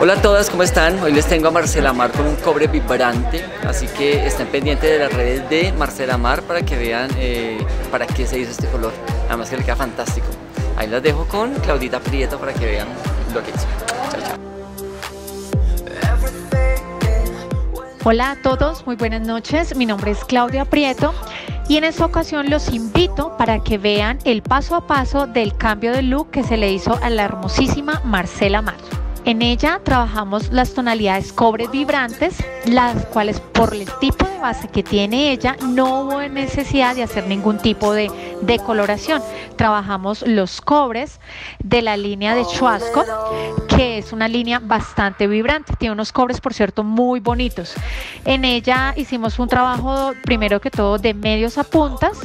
Hola a todas, ¿cómo están? Hoy les tengo a Marcela Mar con un cobre vibrante, así que estén pendientes de las redes de Marcela Mar para que vean eh, para qué se hizo este color. Además que le queda fantástico. Ahí las dejo con Claudita Prieto para que vean lo que hizo. Chao, chao. Hola a todos, muy buenas noches. Mi nombre es Claudia Prieto y en esta ocasión los invito para que vean el paso a paso del cambio de look que se le hizo a la hermosísima Marcela Mar. En ella trabajamos las tonalidades cobre vibrantes, las cuales por el tipo de base que tiene ella no hubo necesidad de hacer ningún tipo de decoloración. Trabajamos los cobres de la línea de Chuasco, que es una línea bastante vibrante. Tiene unos cobres, por cierto, muy bonitos. En ella hicimos un trabajo, primero que todo, de medios a puntas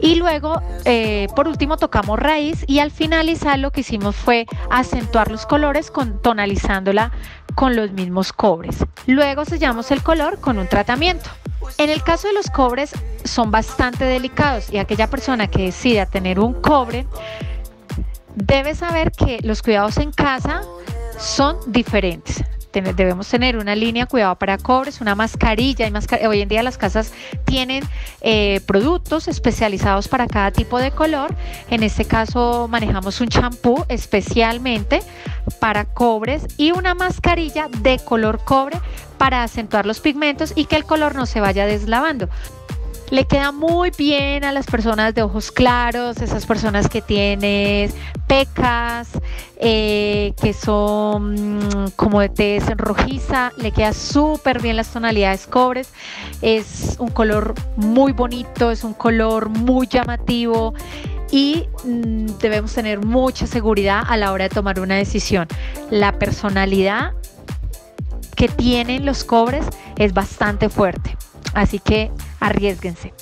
y luego, eh, por último, tocamos raíz y al finalizar lo que hicimos fue acentuar los colores con, tonalizándola con los mismos cobres. Luego sellamos el color con un tratamiento. En el caso de los cobres son bastante delicados y aquella persona que decida tener un cobre debe saber que los cuidados en casa son diferentes debemos tener una línea cuidado para cobres, una mascarilla. Y hoy en día las casas tienen eh, productos especializados para cada tipo de color. En este caso manejamos un champú especialmente para cobres y una mascarilla de color cobre para acentuar los pigmentos y que el color no se vaya deslavando. Le queda muy bien a las personas de ojos claros, esas personas que tienen pecas, eh, que son mm, como de tez rojiza, le queda súper bien las tonalidades cobres, es un color muy bonito, es un color muy llamativo y mm, debemos tener mucha seguridad a la hora de tomar una decisión. La personalidad que tienen los cobres es bastante fuerte. Así que arriesguense.